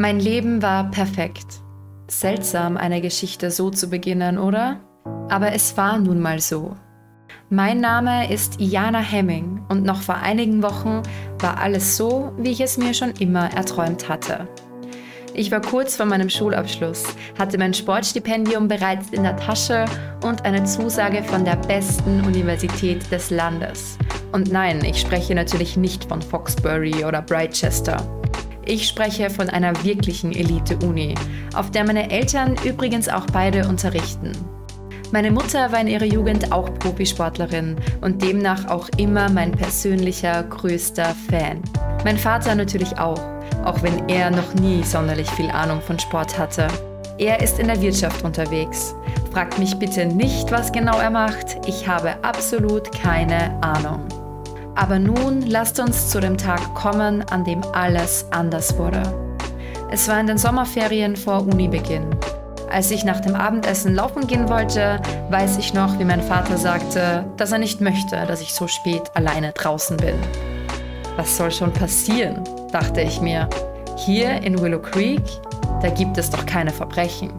Mein Leben war perfekt. Seltsam, eine Geschichte so zu beginnen, oder? Aber es war nun mal so. Mein Name ist Iana Hemming und noch vor einigen Wochen war alles so, wie ich es mir schon immer erträumt hatte. Ich war kurz vor meinem Schulabschluss, hatte mein Sportstipendium bereits in der Tasche und eine Zusage von der besten Universität des Landes. Und nein, ich spreche natürlich nicht von Foxbury oder Brightchester. Ich spreche von einer wirklichen Elite-Uni, auf der meine Eltern übrigens auch beide unterrichten. Meine Mutter war in ihrer Jugend auch Profisportlerin und demnach auch immer mein persönlicher größter Fan. Mein Vater natürlich auch, auch wenn er noch nie sonderlich viel Ahnung von Sport hatte. Er ist in der Wirtschaft unterwegs. Fragt mich bitte nicht, was genau er macht. Ich habe absolut keine Ahnung. Aber nun lasst uns zu dem Tag kommen, an dem alles anders wurde. Es war in den Sommerferien vor Unibeginn. Als ich nach dem Abendessen laufen gehen wollte, weiß ich noch, wie mein Vater sagte, dass er nicht möchte, dass ich so spät alleine draußen bin. Was soll schon passieren, dachte ich mir. Hier in Willow Creek, da gibt es doch keine Verbrechen.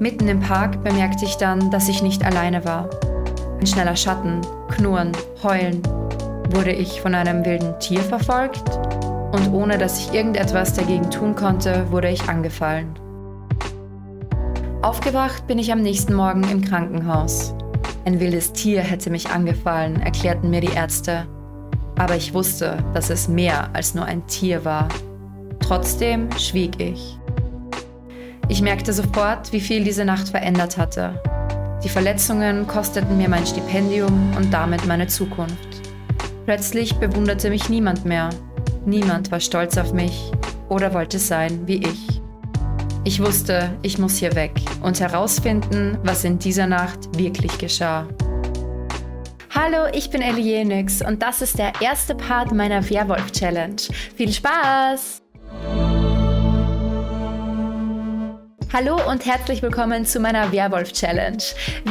Mitten im Park bemerkte ich dann, dass ich nicht alleine war. Ein schneller Schatten, Knurren, Heulen, wurde ich von einem wilden Tier verfolgt und ohne dass ich irgendetwas dagegen tun konnte, wurde ich angefallen. Aufgewacht bin ich am nächsten Morgen im Krankenhaus. Ein wildes Tier hätte mich angefallen, erklärten mir die Ärzte. Aber ich wusste, dass es mehr als nur ein Tier war. Trotzdem schwieg ich. Ich merkte sofort, wie viel diese Nacht verändert hatte. Die Verletzungen kosteten mir mein Stipendium und damit meine Zukunft. Plötzlich bewunderte mich niemand mehr. Niemand war stolz auf mich oder wollte sein wie ich. Ich wusste, ich muss hier weg und herausfinden, was in dieser Nacht wirklich geschah. Hallo, ich bin Ellie Jenix und das ist der erste Part meiner Werwolf-Challenge. Viel Spaß! Hallo und herzlich willkommen zu meiner Werwolf-Challenge.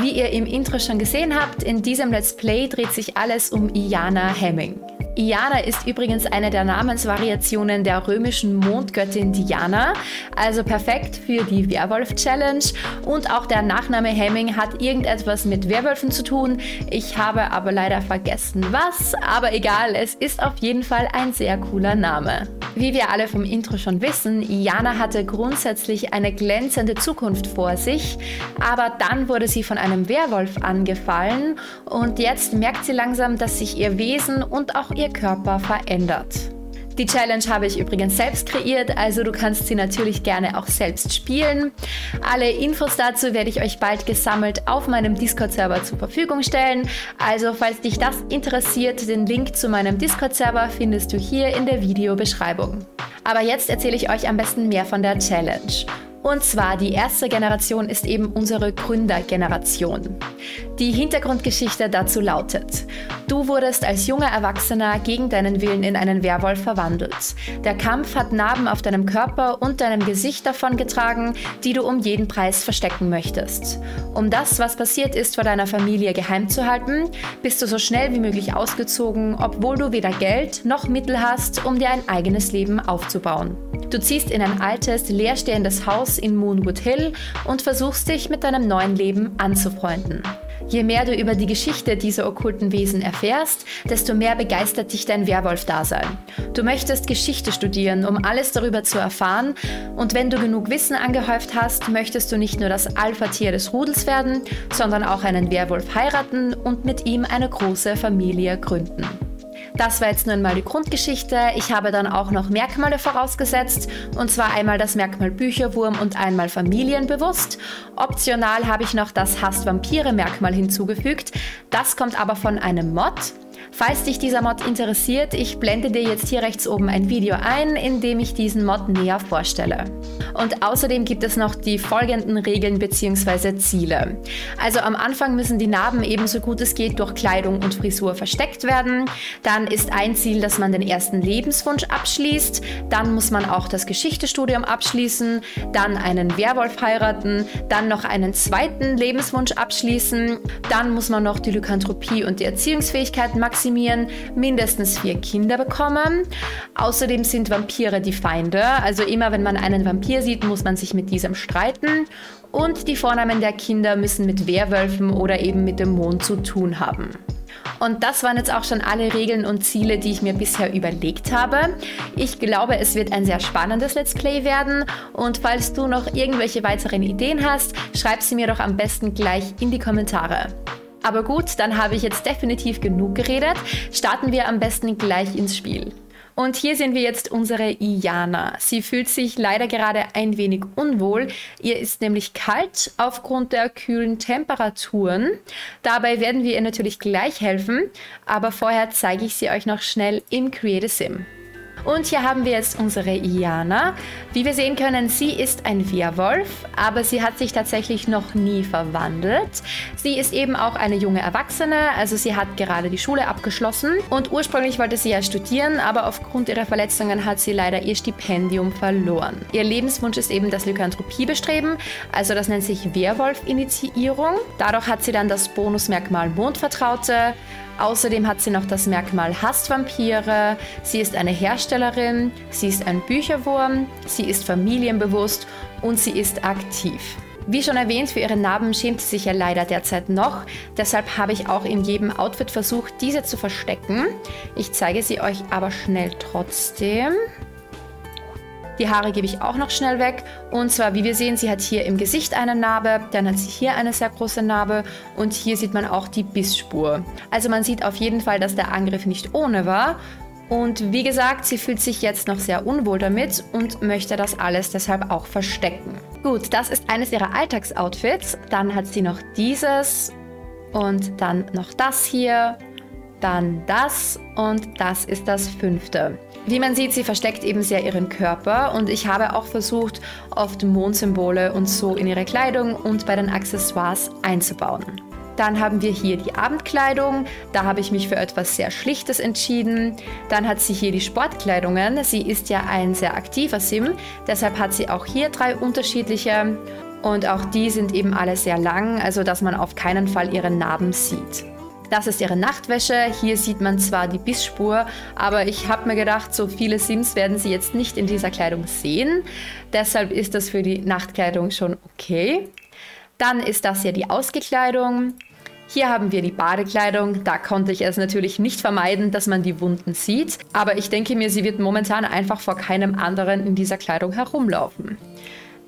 Wie ihr im Intro schon gesehen habt, in diesem Let's Play dreht sich alles um Iana Hemming. Iana ist übrigens eine der Namensvariationen der römischen Mondgöttin Diana, also perfekt für die Werwolf-Challenge. Und auch der Nachname Hemming hat irgendetwas mit Werwölfen zu tun. Ich habe aber leider vergessen was, aber egal, es ist auf jeden Fall ein sehr cooler Name. Wie wir alle vom Intro schon wissen, Iana hatte grundsätzlich eine glänzende Zukunft vor sich, aber dann wurde sie von einem Werwolf angefallen und jetzt merkt sie langsam, dass sich ihr Wesen und auch ihr Körper verändert. Die Challenge habe ich übrigens selbst kreiert, also du kannst sie natürlich gerne auch selbst spielen. Alle Infos dazu werde ich euch bald gesammelt auf meinem Discord-Server zur Verfügung stellen. Also falls dich das interessiert, den Link zu meinem Discord-Server findest du hier in der Videobeschreibung. Aber jetzt erzähle ich euch am besten mehr von der Challenge. Und zwar die erste Generation ist eben unsere Gründergeneration. Die Hintergrundgeschichte dazu lautet, du wurdest als junger Erwachsener gegen deinen Willen in einen Werwolf verwandelt. Der Kampf hat Narben auf deinem Körper und deinem Gesicht davon getragen, die du um jeden Preis verstecken möchtest. Um das, was passiert ist, vor deiner Familie geheim zu halten, bist du so schnell wie möglich ausgezogen, obwohl du weder Geld noch Mittel hast, um dir ein eigenes Leben aufzubauen. Du ziehst in ein altes, leerstehendes Haus in Moonwood Hill und versuchst dich mit deinem neuen Leben anzufreunden. Je mehr du über die Geschichte dieser okkulten Wesen erfährst, desto mehr begeistert dich dein Werwolf-Dasein. Du möchtest Geschichte studieren, um alles darüber zu erfahren, und wenn du genug Wissen angehäuft hast, möchtest du nicht nur das Alpha-Tier des Rudels werden, sondern auch einen Werwolf heiraten und mit ihm eine große Familie gründen. Das war jetzt nur einmal die Grundgeschichte. Ich habe dann auch noch Merkmale vorausgesetzt, und zwar einmal das Merkmal Bücherwurm und einmal Familienbewusst. Optional habe ich noch das Hasst Vampire Merkmal hinzugefügt. Das kommt aber von einem Mod. Falls dich dieser Mod interessiert, ich blende dir jetzt hier rechts oben ein Video ein, in dem ich diesen Mod näher vorstelle. Und außerdem gibt es noch die folgenden Regeln bzw. Ziele. Also am Anfang müssen die Narben ebenso gut es geht durch Kleidung und Frisur versteckt werden. Dann ist ein Ziel, dass man den ersten Lebenswunsch abschließt. Dann muss man auch das Geschichtestudium abschließen, dann einen Werwolf heiraten, dann noch einen zweiten Lebenswunsch abschließen. Dann muss man noch die Lykanthropie und die Erziehungsfähigkeit maximal Maximieren mindestens vier Kinder bekommen. Außerdem sind Vampire die Feinde, also immer wenn man einen Vampir sieht, muss man sich mit diesem streiten. Und die Vornamen der Kinder müssen mit Werwölfen oder eben mit dem Mond zu tun haben. Und das waren jetzt auch schon alle Regeln und Ziele, die ich mir bisher überlegt habe. Ich glaube, es wird ein sehr spannendes Let's Play werden. Und falls du noch irgendwelche weiteren Ideen hast, schreib sie mir doch am besten gleich in die Kommentare. Aber gut, dann habe ich jetzt definitiv genug geredet. Starten wir am besten gleich ins Spiel. Und hier sehen wir jetzt unsere Iana. Sie fühlt sich leider gerade ein wenig unwohl. Ihr ist nämlich kalt aufgrund der kühlen Temperaturen. Dabei werden wir ihr natürlich gleich helfen, aber vorher zeige ich sie euch noch schnell im Create a Sim. Und hier haben wir jetzt unsere Iana. Wie wir sehen können, sie ist ein Werwolf, aber sie hat sich tatsächlich noch nie verwandelt. Sie ist eben auch eine junge Erwachsene, also sie hat gerade die Schule abgeschlossen und ursprünglich wollte sie ja studieren, aber aufgrund ihrer Verletzungen hat sie leider ihr Stipendium verloren. Ihr Lebenswunsch ist eben das Lykanthropie bestreben, also das nennt sich Werwolf-Initiierung. Dadurch hat sie dann das Bonusmerkmal Mondvertraute, Außerdem hat sie noch das Merkmal Hassvampire. Sie ist eine Herstellerin, sie ist ein Bücherwurm, sie ist familienbewusst und sie ist aktiv. Wie schon erwähnt, für ihre Narben schämt sie sich ja leider derzeit noch. Deshalb habe ich auch in jedem Outfit versucht, diese zu verstecken. Ich zeige sie euch aber schnell trotzdem. Die Haare gebe ich auch noch schnell weg. Und zwar, wie wir sehen, sie hat hier im Gesicht eine Narbe, dann hat sie hier eine sehr große Narbe und hier sieht man auch die Bissspur. Also man sieht auf jeden Fall, dass der Angriff nicht ohne war. Und wie gesagt, sie fühlt sich jetzt noch sehr unwohl damit und möchte das alles deshalb auch verstecken. Gut, das ist eines ihrer Alltagsoutfits. Dann hat sie noch dieses und dann noch das hier, dann das und das ist das fünfte. Wie man sieht, sie versteckt eben sehr ihren Körper und ich habe auch versucht, oft Mondsymbole und so in ihre Kleidung und bei den Accessoires einzubauen. Dann haben wir hier die Abendkleidung. Da habe ich mich für etwas sehr Schlichtes entschieden. Dann hat sie hier die Sportkleidungen. Sie ist ja ein sehr aktiver Sim, deshalb hat sie auch hier drei unterschiedliche. Und auch die sind eben alle sehr lang, also dass man auf keinen Fall ihre Narben sieht. Das ist ihre Nachtwäsche. Hier sieht man zwar die Bissspur, aber ich habe mir gedacht, so viele Sims werden sie jetzt nicht in dieser Kleidung sehen. Deshalb ist das für die Nachtkleidung schon okay. Dann ist das hier die Ausgekleidung. Hier haben wir die Badekleidung. Da konnte ich es natürlich nicht vermeiden, dass man die Wunden sieht. Aber ich denke mir, sie wird momentan einfach vor keinem anderen in dieser Kleidung herumlaufen.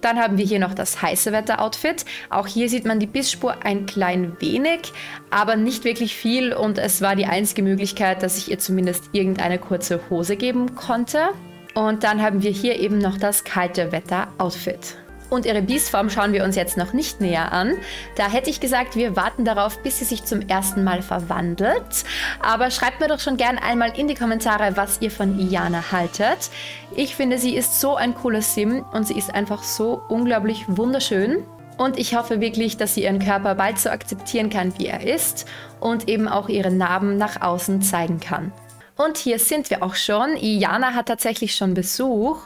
Dann haben wir hier noch das heiße Wetter-Outfit. Auch hier sieht man die Bissspur ein klein wenig, aber nicht wirklich viel und es war die einzige Möglichkeit, dass ich ihr zumindest irgendeine kurze Hose geben konnte. Und dann haben wir hier eben noch das kalte Wetter-Outfit und ihre Biestform schauen wir uns jetzt noch nicht näher an. Da hätte ich gesagt, wir warten darauf, bis sie sich zum ersten Mal verwandelt. Aber schreibt mir doch schon gern einmal in die Kommentare, was ihr von Iana haltet. Ich finde, sie ist so ein cooler Sim und sie ist einfach so unglaublich wunderschön. Und ich hoffe wirklich, dass sie ihren Körper bald so akzeptieren kann, wie er ist und eben auch ihre Narben nach außen zeigen kann. Und hier sind wir auch schon. Iana hat tatsächlich schon Besuch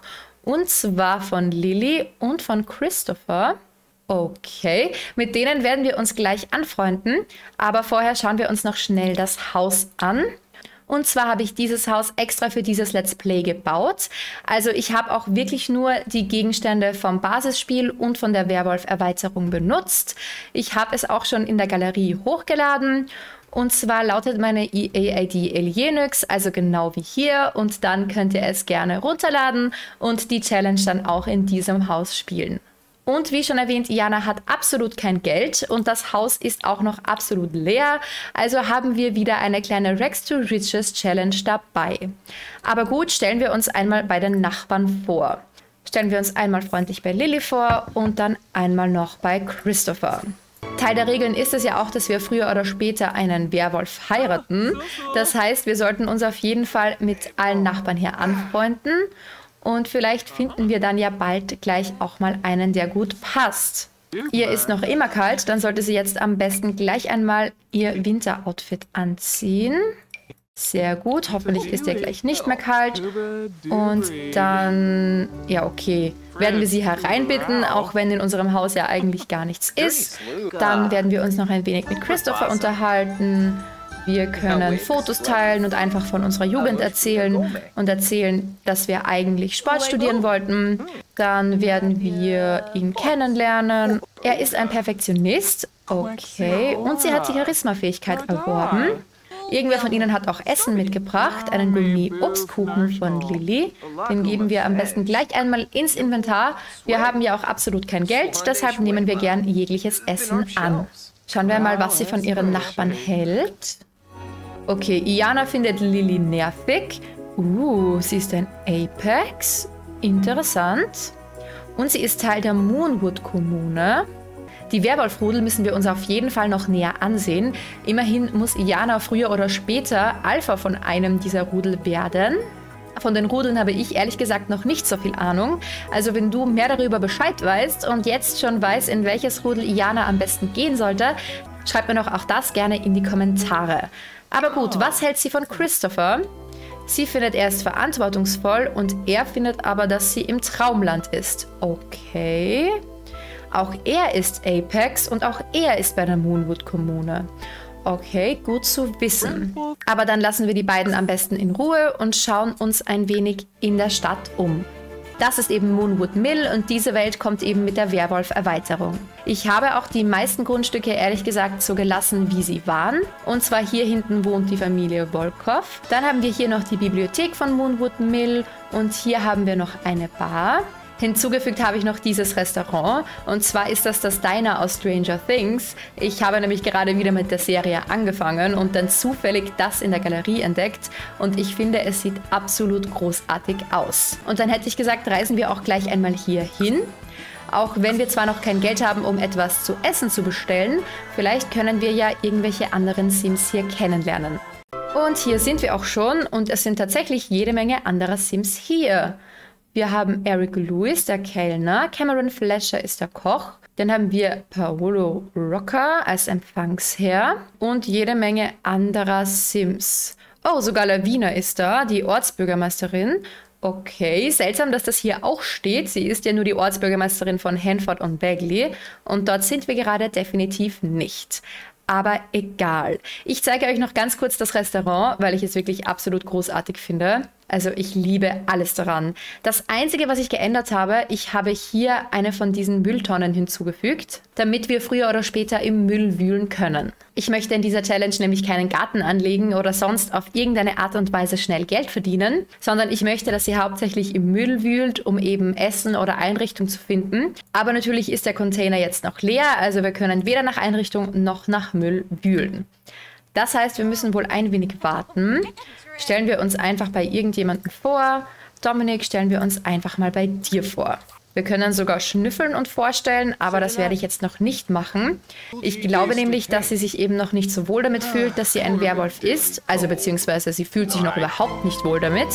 und zwar von Lilly und von Christopher. Okay, mit denen werden wir uns gleich anfreunden. Aber vorher schauen wir uns noch schnell das Haus an. Und zwar habe ich dieses Haus extra für dieses Let's Play gebaut. Also ich habe auch wirklich nur die Gegenstände vom Basisspiel und von der Werwolf-Erweiterung benutzt. Ich habe es auch schon in der Galerie hochgeladen und zwar lautet meine EA-ID Alienix, also genau wie hier. Und dann könnt ihr es gerne runterladen und die Challenge dann auch in diesem Haus spielen. Und wie schon erwähnt, Iana hat absolut kein Geld und das Haus ist auch noch absolut leer. Also haben wir wieder eine kleine Rex to Riches Challenge dabei. Aber gut, stellen wir uns einmal bei den Nachbarn vor. Stellen wir uns einmal freundlich bei Lilly vor und dann einmal noch bei Christopher. Teil der Regeln ist es ja auch, dass wir früher oder später einen Werwolf heiraten. Das heißt, wir sollten uns auf jeden Fall mit allen Nachbarn hier anfreunden. Und vielleicht finden wir dann ja bald gleich auch mal einen, der gut passt. Ihr ist noch immer kalt, dann sollte sie jetzt am besten gleich einmal ihr Winteroutfit anziehen. Sehr gut. Hoffentlich ist er gleich nicht mehr kalt. Und dann, ja, okay, werden wir sie hereinbitten, auch wenn in unserem Haus ja eigentlich gar nichts ist. Dann werden wir uns noch ein wenig mit Christopher unterhalten. Wir können Fotos teilen und einfach von unserer Jugend erzählen und erzählen, dass wir eigentlich Sport studieren wollten. Dann werden wir ihn kennenlernen. Er ist ein Perfektionist. Okay. Und sie hat die Charisma-Fähigkeit erworben. Irgendwer von Ihnen hat auch Essen mitgebracht, einen Gummi-Obstkuchen von Lilly. Den geben wir am besten gleich einmal ins Inventar. Wir haben ja auch absolut kein Geld, deshalb nehmen wir gern jegliches Essen an. Schauen wir mal, was sie von ihren Nachbarn hält. Okay, Iana findet Lilly nervig. Uh, sie ist ein Apex. Interessant. Und sie ist Teil der Moonwood-Kommune. Die Werwolfrudel müssen wir uns auf jeden Fall noch näher ansehen. Immerhin muss Iana früher oder später Alpha von einem dieser Rudel werden. Von den Rudeln habe ich ehrlich gesagt noch nicht so viel Ahnung. Also wenn du mehr darüber Bescheid weißt und jetzt schon weißt, in welches Rudel Iana am besten gehen sollte, schreib mir doch auch das gerne in die Kommentare. Aber gut, was hält sie von Christopher? Sie findet, er ist verantwortungsvoll und er findet aber, dass sie im Traumland ist. Okay. Auch er ist Apex und auch er ist bei der Moonwood-Kommune. Okay, gut zu wissen. Aber dann lassen wir die beiden am besten in Ruhe und schauen uns ein wenig in der Stadt um. Das ist eben Moonwood Mill und diese Welt kommt eben mit der Werwolf-Erweiterung. Ich habe auch die meisten Grundstücke ehrlich gesagt so gelassen, wie sie waren. Und zwar hier hinten wohnt die Familie Volkov. Dann haben wir hier noch die Bibliothek von Moonwood Mill und hier haben wir noch eine Bar. Hinzugefügt habe ich noch dieses Restaurant und zwar ist das das Diner aus Stranger Things. Ich habe nämlich gerade wieder mit der Serie angefangen und dann zufällig das in der Galerie entdeckt und ich finde, es sieht absolut großartig aus. Und dann hätte ich gesagt, reisen wir auch gleich einmal hier hin. Auch wenn wir zwar noch kein Geld haben, um etwas zu essen zu bestellen, vielleicht können wir ja irgendwelche anderen Sims hier kennenlernen. Und hier sind wir auch schon und es sind tatsächlich jede Menge anderer Sims hier. Wir haben Eric Lewis, der Kellner. Cameron Fletcher ist der Koch. Dann haben wir Paolo Rocker als Empfangsherr und jede Menge anderer Sims. Oh, sogar Lavina ist da, die Ortsbürgermeisterin. Okay, seltsam, dass das hier auch steht. Sie ist ja nur die Ortsbürgermeisterin von Hanford und Bagley und dort sind wir gerade definitiv nicht. Aber egal. Ich zeige euch noch ganz kurz das Restaurant, weil ich es wirklich absolut großartig finde. Also ich liebe alles daran. Das Einzige, was ich geändert habe, ich habe hier eine von diesen Mülltonnen hinzugefügt, damit wir früher oder später im Müll wühlen können. Ich möchte in dieser Challenge nämlich keinen Garten anlegen oder sonst auf irgendeine Art und Weise schnell Geld verdienen, sondern ich möchte, dass sie hauptsächlich im Müll wühlt, um eben Essen oder Einrichtung zu finden. Aber natürlich ist der Container jetzt noch leer, also wir können weder nach Einrichtung noch nach Müll wühlen. Das heißt, wir müssen wohl ein wenig warten. Stellen wir uns einfach bei irgendjemandem vor. Dominik, stellen wir uns einfach mal bei dir vor. Wir können sogar schnüffeln und vorstellen, aber das werde ich jetzt noch nicht machen. Ich glaube nämlich, dass sie sich eben noch nicht so wohl damit fühlt, dass sie ein Werwolf ist. Also beziehungsweise sie fühlt sich noch überhaupt nicht wohl damit.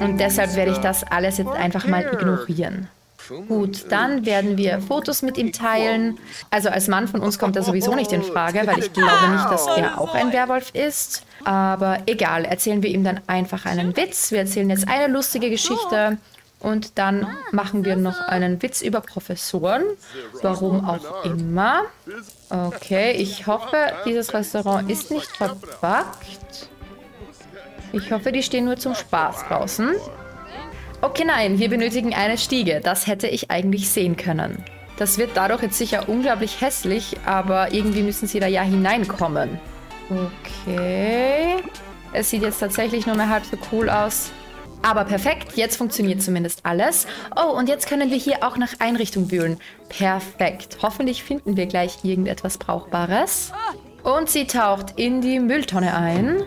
Und deshalb werde ich das alles jetzt einfach mal ignorieren. Gut, dann werden wir Fotos mit ihm teilen. Also als Mann von uns kommt er sowieso nicht in Frage, weil ich glaube nicht, dass er auch ein Werwolf ist. Aber egal, erzählen wir ihm dann einfach einen Witz. Wir erzählen jetzt eine lustige Geschichte und dann machen wir noch einen Witz über Professoren. Warum auch immer. Okay, ich hoffe, dieses Restaurant ist nicht verbuggt. Ich hoffe, die stehen nur zum Spaß draußen. Okay, nein, wir benötigen eine Stiege. Das hätte ich eigentlich sehen können. Das wird dadurch jetzt sicher unglaublich hässlich, aber irgendwie müssen sie da ja hineinkommen. Okay. Es sieht jetzt tatsächlich nur mehr halb so cool aus. Aber perfekt, jetzt funktioniert zumindest alles. Oh, und jetzt können wir hier auch nach Einrichtung wühlen. Perfekt. Hoffentlich finden wir gleich irgendetwas Brauchbares. Und sie taucht in die Mülltonne ein.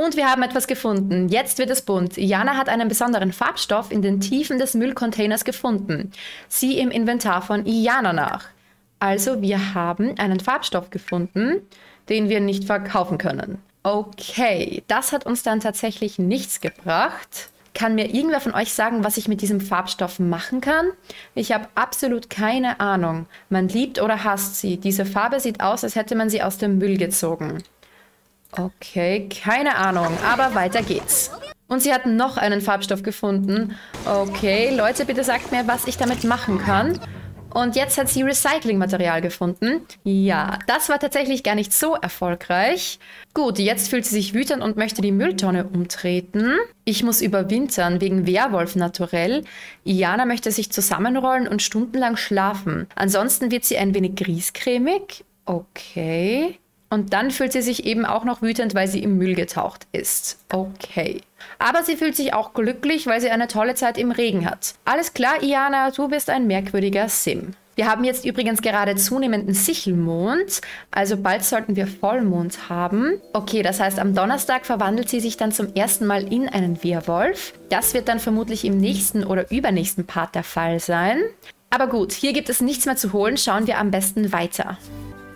Und wir haben etwas gefunden. Jetzt wird es bunt. Jana hat einen besonderen Farbstoff in den Tiefen des Müllcontainers gefunden. Sieh im Inventar von Iana nach. Also wir haben einen Farbstoff gefunden, den wir nicht verkaufen können. Okay, das hat uns dann tatsächlich nichts gebracht. Kann mir irgendwer von euch sagen, was ich mit diesem Farbstoff machen kann? Ich habe absolut keine Ahnung. Man liebt oder hasst sie. Diese Farbe sieht aus, als hätte man sie aus dem Müll gezogen. Okay, keine Ahnung, aber weiter geht's. Und sie hat noch einen Farbstoff gefunden. Okay, Leute, bitte sagt mir, was ich damit machen kann. Und jetzt hat sie Recyclingmaterial gefunden. Ja, das war tatsächlich gar nicht so erfolgreich. Gut, jetzt fühlt sie sich wütend und möchte die Mülltonne umtreten. Ich muss überwintern wegen Werwolf naturell. Iana möchte sich zusammenrollen und stundenlang schlafen. Ansonsten wird sie ein wenig griescremig. Okay. Und dann fühlt sie sich eben auch noch wütend, weil sie im Müll getaucht ist. Okay. Aber sie fühlt sich auch glücklich, weil sie eine tolle Zeit im Regen hat. Alles klar, Iana, du bist ein merkwürdiger Sim. Wir haben jetzt übrigens gerade zunehmenden Sichelmond, also bald sollten wir Vollmond haben. Okay, das heißt, am Donnerstag verwandelt sie sich dann zum ersten Mal in einen Werwolf. Das wird dann vermutlich im nächsten oder übernächsten Part der Fall sein. Aber gut, hier gibt es nichts mehr zu holen, schauen wir am besten weiter.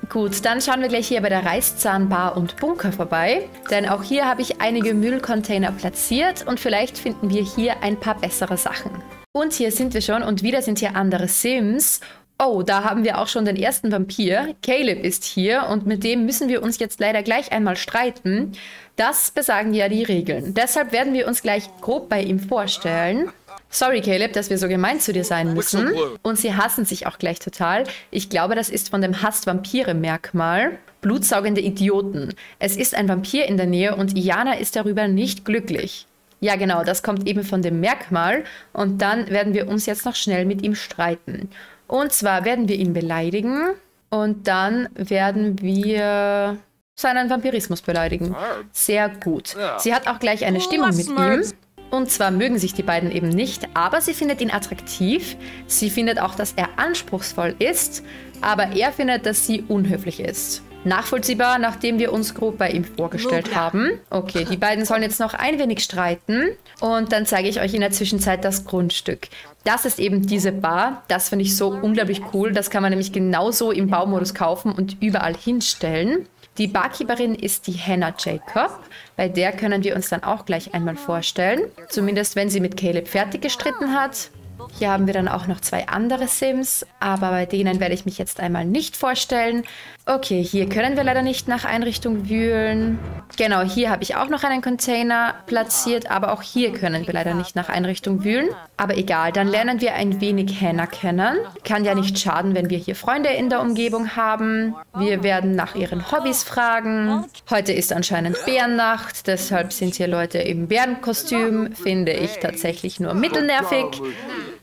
Gut, dann schauen wir gleich hier bei der Reißzahnbar und Bunker vorbei, denn auch hier habe ich einige Müllcontainer platziert und vielleicht finden wir hier ein paar bessere Sachen. Und hier sind wir schon und wieder sind hier andere Sims. Oh, da haben wir auch schon den ersten Vampir. Caleb ist hier und mit dem müssen wir uns jetzt leider gleich einmal streiten. Das besagen ja die Regeln. Deshalb werden wir uns gleich grob bei ihm vorstellen. Sorry, Caleb, dass wir so gemein zu dir sein müssen. Und sie hassen sich auch gleich total. Ich glaube, das ist von dem Hass-Vampire-Merkmal. Blutsaugende Idioten. Es ist ein Vampir in der Nähe und Iana ist darüber nicht glücklich. Ja, genau, das kommt eben von dem Merkmal. Und dann werden wir uns jetzt noch schnell mit ihm streiten. Und zwar werden wir ihn beleidigen und dann werden wir seinen Vampirismus beleidigen. Sehr gut. Sie hat auch gleich eine Stimmung mit ihm. Und zwar mögen sich die beiden eben nicht, aber sie findet ihn attraktiv. Sie findet auch, dass er anspruchsvoll ist, aber er findet, dass sie unhöflich ist. Nachvollziehbar, nachdem wir uns grob bei ihm vorgestellt haben. Okay, die beiden sollen jetzt noch ein wenig streiten und dann zeige ich euch in der Zwischenzeit das Grundstück. Das ist eben diese Bar. Das finde ich so unglaublich cool. Das kann man nämlich genauso im Baumodus kaufen und überall hinstellen. Die Barkeeperin ist die Hannah Jacob. Bei der können wir uns dann auch gleich einmal vorstellen. Zumindest wenn sie mit Caleb fertig gestritten hat. Hier haben wir dann auch noch zwei andere Sims, aber bei denen werde ich mich jetzt einmal nicht vorstellen. Okay, hier können wir leider nicht nach Einrichtung wühlen. Genau, hier habe ich auch noch einen Container platziert, aber auch hier können wir leider nicht nach Einrichtung wühlen. Aber egal, dann lernen wir ein wenig Hannah kennen. Kann ja nicht schaden, wenn wir hier Freunde in der Umgebung haben. Wir werden nach ihren Hobbys fragen. Heute ist anscheinend Bärennacht, deshalb sind hier Leute im Bärenkostüm. Finde ich tatsächlich nur mittelnervig.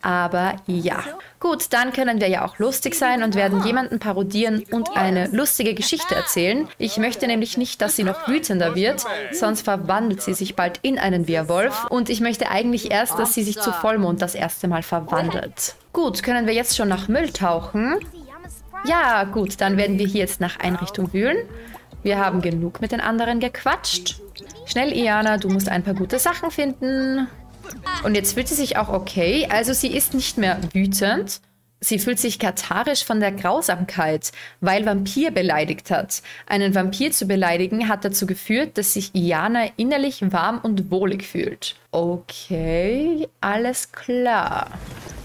Aber ja. Gut, dann können wir ja auch lustig sein und werden jemanden parodieren und eine lustige Geschichte erzählen. Ich möchte nämlich nicht, dass sie noch wütender wird, sonst verwandelt sie sich bald in einen Werwolf. Und ich möchte eigentlich erst, dass sie sich zu Vollmond das erste Mal verwandelt. Gut, können wir jetzt schon nach Müll tauchen? Ja, gut, dann werden wir hier jetzt nach Einrichtung wühlen. Wir haben genug mit den anderen gequatscht. Schnell, Iana, du musst ein paar gute Sachen finden. Und jetzt fühlt sie sich auch okay. Also sie ist nicht mehr wütend. Sie fühlt sich katharisch von der Grausamkeit, weil Vampir beleidigt hat. Einen Vampir zu beleidigen hat dazu geführt, dass sich Iana innerlich warm und wohlig fühlt. Okay, alles klar.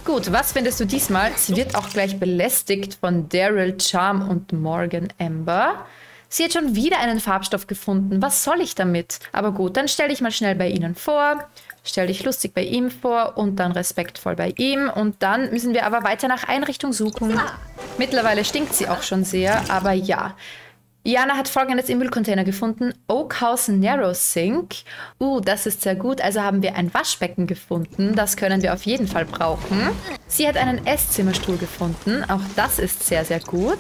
Gut, was findest du diesmal? Sie wird auch gleich belästigt von Daryl Charm und Morgan Amber. Sie hat schon wieder einen Farbstoff gefunden. Was soll ich damit? Aber gut, dann stell dich mal schnell bei ihnen vor. Stell dich lustig bei ihm vor und dann respektvoll bei ihm. Und dann müssen wir aber weiter nach Einrichtung suchen. Mittlerweile stinkt sie auch schon sehr, aber ja. Jana hat folgendes im Müllcontainer gefunden. Oak House Narrow Sink. Uh, das ist sehr gut. Also haben wir ein Waschbecken gefunden. Das können wir auf jeden Fall brauchen. Sie hat einen Esszimmerstuhl gefunden. Auch das ist sehr, sehr gut.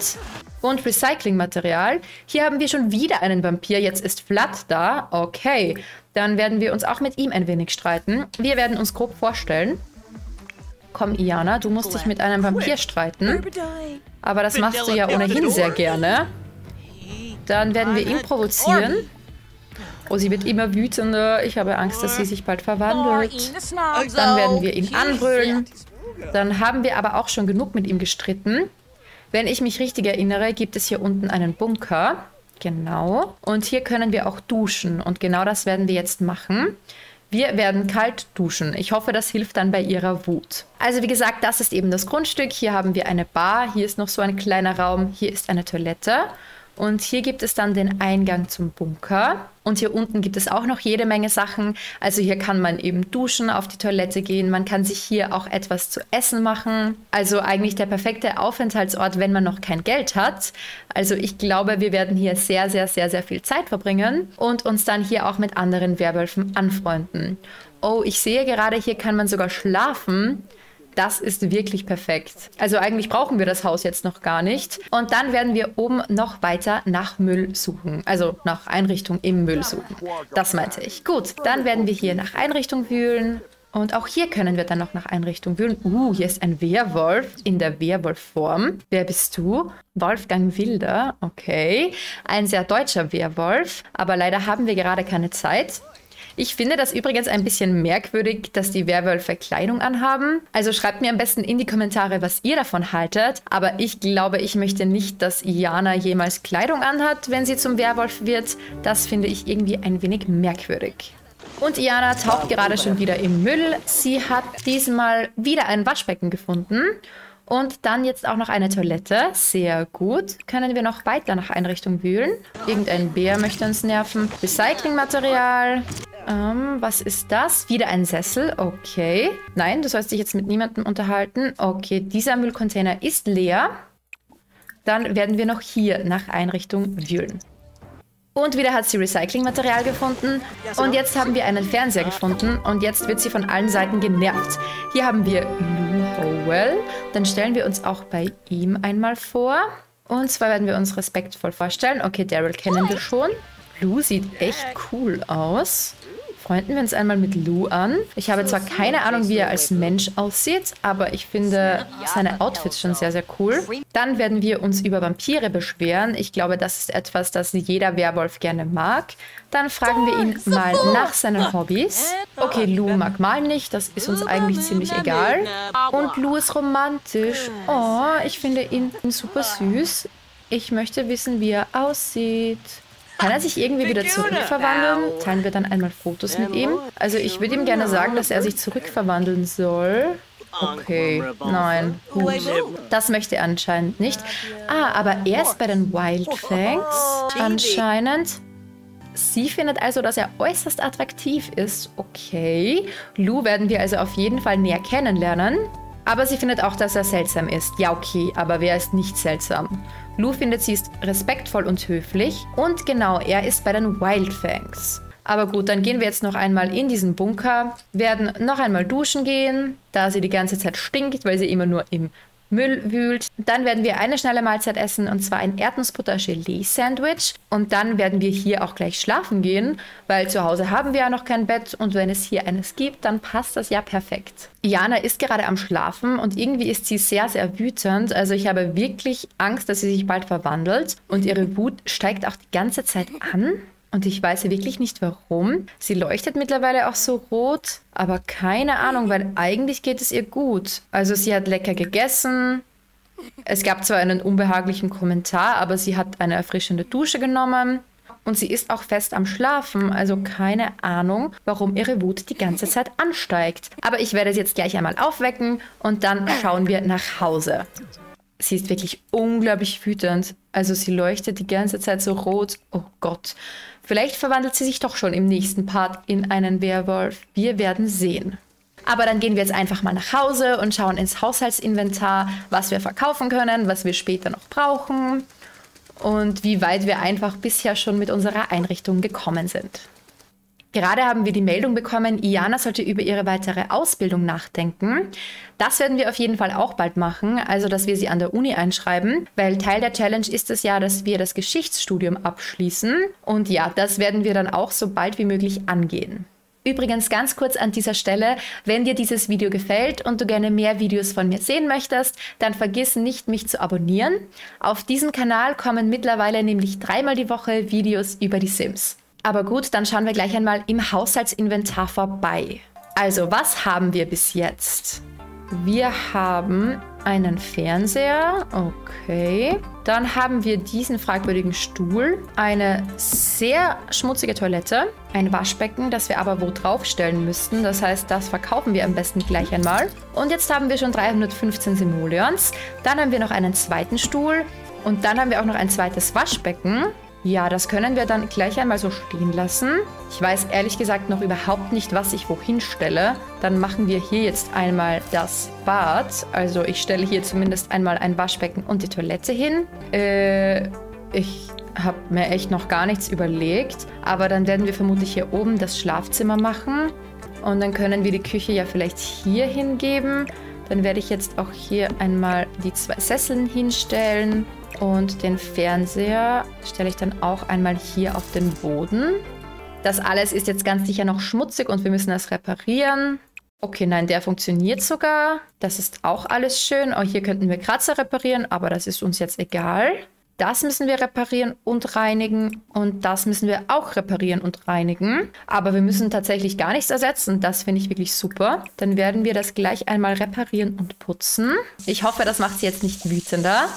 Und Recyclingmaterial. Hier haben wir schon wieder einen Vampir. Jetzt ist Flat da. Okay. Dann werden wir uns auch mit ihm ein wenig streiten. Wir werden uns grob vorstellen. Komm, Iana, du musst dich mit einem Vampir streiten. Aber das machst du ja ohnehin sehr gerne. Dann werden wir ihn provozieren. Oh, sie wird immer wütender. Ich habe Angst, dass sie sich bald verwandelt. Dann werden wir ihn anbrüllen. Dann haben wir aber auch schon genug mit ihm gestritten. Wenn ich mich richtig erinnere, gibt es hier unten einen Bunker. Genau. Und hier können wir auch duschen. Und genau das werden wir jetzt machen. Wir werden kalt duschen. Ich hoffe, das hilft dann bei ihrer Wut. Also wie gesagt, das ist eben das Grundstück. Hier haben wir eine Bar. Hier ist noch so ein kleiner Raum. Hier ist eine Toilette. Und hier gibt es dann den Eingang zum Bunker. Und hier unten gibt es auch noch jede Menge Sachen. Also hier kann man eben duschen, auf die Toilette gehen. Man kann sich hier auch etwas zu essen machen. Also eigentlich der perfekte Aufenthaltsort, wenn man noch kein Geld hat. Also ich glaube, wir werden hier sehr, sehr, sehr, sehr viel Zeit verbringen und uns dann hier auch mit anderen Werwölfen anfreunden. Oh, ich sehe gerade, hier kann man sogar schlafen. Das ist wirklich perfekt. Also eigentlich brauchen wir das Haus jetzt noch gar nicht. Und dann werden wir oben noch weiter nach Müll suchen. Also nach Einrichtung im Müll suchen. Das meinte ich. Gut, dann werden wir hier nach Einrichtung wühlen. Und auch hier können wir dann noch nach Einrichtung wühlen. Uh, hier ist ein Werwolf in der Werwolfform. Wer bist du? Wolfgang Wilder. Okay. Ein sehr deutscher Werwolf. Aber leider haben wir gerade keine Zeit. Ich finde das übrigens ein bisschen merkwürdig, dass die Werwölfe Kleidung anhaben. Also schreibt mir am besten in die Kommentare, was ihr davon haltet. Aber ich glaube, ich möchte nicht, dass Iana jemals Kleidung anhat, wenn sie zum Werwolf wird. Das finde ich irgendwie ein wenig merkwürdig. Und Iana taucht gerade schon wieder im Müll. Sie hat diesmal wieder ein Waschbecken gefunden. Und dann jetzt auch noch eine Toilette. Sehr gut. Können wir noch weiter nach Einrichtung wühlen? Irgendein Bär möchte uns nerven. Recyclingmaterial. Ähm, was ist das? Wieder ein Sessel. Okay. Nein, du sollst dich jetzt mit niemandem unterhalten. Okay, dieser Müllcontainer ist leer. Dann werden wir noch hier nach Einrichtung wühlen. Und wieder hat sie Recyclingmaterial gefunden. Und jetzt haben wir einen Fernseher gefunden. Und jetzt wird sie von allen Seiten genervt. Hier haben wir Lou Howell. Dann stellen wir uns auch bei ihm einmal vor. Und zwar werden wir uns respektvoll vorstellen. Okay, Daryl kennen wir schon. Lou sieht echt cool aus freunden wir uns einmal mit Lou an. Ich habe zwar keine Ahnung, wie er als Mensch aussieht, aber ich finde seine Outfits schon sehr, sehr cool. Dann werden wir uns über Vampire beschweren. Ich glaube, das ist etwas, das jeder Werwolf gerne mag. Dann fragen wir ihn mal nach seinen Hobbys. Okay, Lou mag malen nicht, das ist uns eigentlich ziemlich egal. Und Lou ist romantisch. Oh, ich finde ihn super süß. Ich möchte wissen, wie er aussieht. Kann er sich irgendwie wieder zurückverwandeln? Teilen wir dann einmal Fotos mit ihm? Also ich würde ihm gerne sagen, dass er sich zurückverwandeln soll. Okay, nein, gut. Das möchte er anscheinend nicht. Ah, aber er ist bei den Wildfangs anscheinend. Sie findet also, dass er äußerst attraktiv ist. Okay. Lou werden wir also auf jeden Fall näher kennenlernen. Aber sie findet auch, dass er seltsam ist. Ja, okay, aber wer ist nicht seltsam? Lou findet, sie ist respektvoll und höflich. Und genau, er ist bei den Wildfangs. Aber gut, dann gehen wir jetzt noch einmal in diesen Bunker, werden noch einmal duschen gehen, da sie die ganze Zeit stinkt, weil sie immer nur im Müll wühlt. Dann werden wir eine schnelle Mahlzeit essen und zwar ein Erdnussbutter-Gelee-Sandwich. Und dann werden wir hier auch gleich schlafen gehen, weil zu Hause haben wir ja noch kein Bett und wenn es hier eines gibt, dann passt das ja perfekt. Jana ist gerade am Schlafen und irgendwie ist sie sehr, sehr wütend. Also ich habe wirklich Angst, dass sie sich bald verwandelt und ihre Wut steigt auch die ganze Zeit an. Und ich weiß wirklich nicht warum. Sie leuchtet mittlerweile auch so rot, aber keine Ahnung, weil eigentlich geht es ihr gut. Also sie hat lecker gegessen. Es gab zwar einen unbehaglichen Kommentar, aber sie hat eine erfrischende Dusche genommen. Und sie ist auch fest am Schlafen, also keine Ahnung, warum ihre Wut die ganze Zeit ansteigt. Aber ich werde sie jetzt gleich einmal aufwecken und dann schauen wir nach Hause sie ist wirklich unglaublich wütend. Also sie leuchtet die ganze Zeit so rot. Oh Gott. Vielleicht verwandelt sie sich doch schon im nächsten Part in einen Werwolf. Wir werden sehen. Aber dann gehen wir jetzt einfach mal nach Hause und schauen ins Haushaltsinventar, was wir verkaufen können, was wir später noch brauchen und wie weit wir einfach bisher schon mit unserer Einrichtung gekommen sind. Gerade haben wir die Meldung bekommen, Iana sollte über ihre weitere Ausbildung nachdenken. Das werden wir auf jeden Fall auch bald machen, also dass wir sie an der Uni einschreiben, weil Teil der Challenge ist es ja, dass wir das Geschichtsstudium abschließen. Und ja, das werden wir dann auch so bald wie möglich angehen. Übrigens ganz kurz an dieser Stelle, wenn dir dieses Video gefällt und du gerne mehr Videos von mir sehen möchtest, dann vergiss nicht, mich zu abonnieren. Auf diesem Kanal kommen mittlerweile nämlich dreimal die Woche Videos über die Sims. Aber gut, dann schauen wir gleich einmal im Haushaltsinventar vorbei. Also, was haben wir bis jetzt? Wir haben einen Fernseher. Okay. Dann haben wir diesen fragwürdigen Stuhl. Eine sehr schmutzige Toilette. Ein Waschbecken, das wir aber wo draufstellen müssten. Das heißt, das verkaufen wir am besten gleich einmal. Und jetzt haben wir schon 315 Simoleons. Dann haben wir noch einen zweiten Stuhl Und dann haben wir auch noch ein zweites Waschbecken. Ja, das können wir dann gleich einmal so stehen lassen. Ich weiß ehrlich gesagt noch überhaupt nicht, was ich wohin stelle. Dann machen wir hier jetzt einmal das Bad. Also ich stelle hier zumindest einmal ein Waschbecken und die Toilette hin. Äh, ich habe mir echt noch gar nichts überlegt. Aber dann werden wir vermutlich hier oben das Schlafzimmer machen. Und dann können wir die Küche ja vielleicht hier hingeben. Dann werde ich jetzt auch hier einmal die zwei Sesseln hinstellen. Und den Fernseher stelle ich dann auch einmal hier auf den Boden. Das alles ist jetzt ganz sicher noch schmutzig und wir müssen das reparieren. Okay, nein, der funktioniert sogar. Das ist auch alles schön. Auch hier könnten wir Kratzer reparieren, aber das ist uns jetzt egal. Das müssen wir reparieren und reinigen und das müssen wir auch reparieren und reinigen. Aber wir müssen tatsächlich gar nichts ersetzen. Das finde ich wirklich super. Dann werden wir das gleich einmal reparieren und putzen. Ich hoffe, das macht sie jetzt nicht wütender.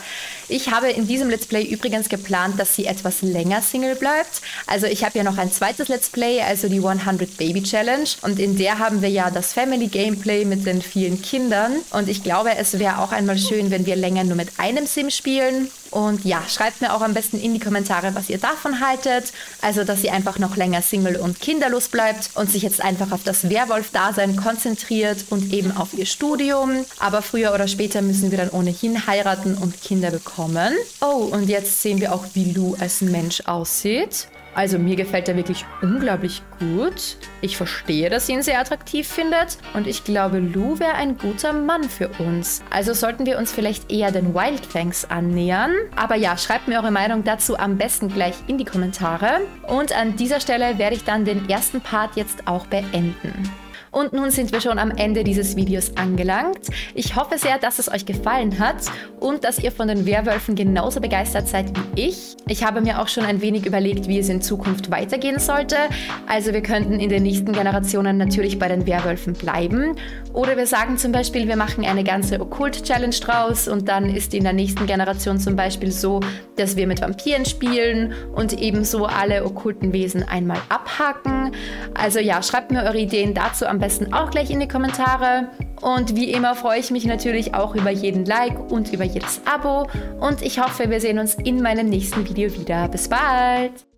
Ich habe in diesem Let's Play übrigens geplant, dass sie etwas länger Single bleibt. Also ich habe ja noch ein zweites Let's Play, also die 100 Baby Challenge. Und in der haben wir ja das Family Gameplay mit den vielen Kindern. Und ich glaube, es wäre auch einmal schön, wenn wir länger nur mit einem Sim spielen. Und ja, schreibt mir auch am besten in die Kommentare, was ihr davon haltet. Also, dass sie einfach noch länger Single und kinderlos bleibt und sich jetzt einfach auf das Werwolf-Dasein konzentriert und eben auf ihr Studium. Aber früher oder später müssen wir dann ohnehin heiraten und Kinder bekommen. Oh, und jetzt sehen wir auch, wie Lou als Mensch aussieht. Also mir gefällt er wirklich unglaublich gut. Ich verstehe, dass sie ihn sehr attraktiv findet. Und ich glaube, Lou wäre ein guter Mann für uns. Also sollten wir uns vielleicht eher den Wildfangs annähern. Aber ja, schreibt mir eure Meinung dazu am besten gleich in die Kommentare. Und an dieser Stelle werde ich dann den ersten Part jetzt auch beenden. Und nun sind wir schon am Ende dieses Videos angelangt. Ich hoffe sehr, dass es euch gefallen hat und dass ihr von den Werwölfen genauso begeistert seid wie ich. Ich habe mir auch schon ein wenig überlegt, wie es in Zukunft weitergehen sollte. Also wir könnten in den nächsten Generationen natürlich bei den Werwölfen bleiben. Oder wir sagen zum Beispiel, wir machen eine ganze Okkult-Challenge draus und dann ist in der nächsten Generation zum Beispiel so, dass wir mit Vampiren spielen und ebenso alle okkulten Wesen einmal abhaken. Also ja, schreibt mir eure Ideen dazu am besten auch gleich in die Kommentare. Und wie immer freue ich mich natürlich auch über jeden Like und über jedes Abo. Und ich hoffe, wir sehen uns in meinem nächsten Video wieder. Bis bald!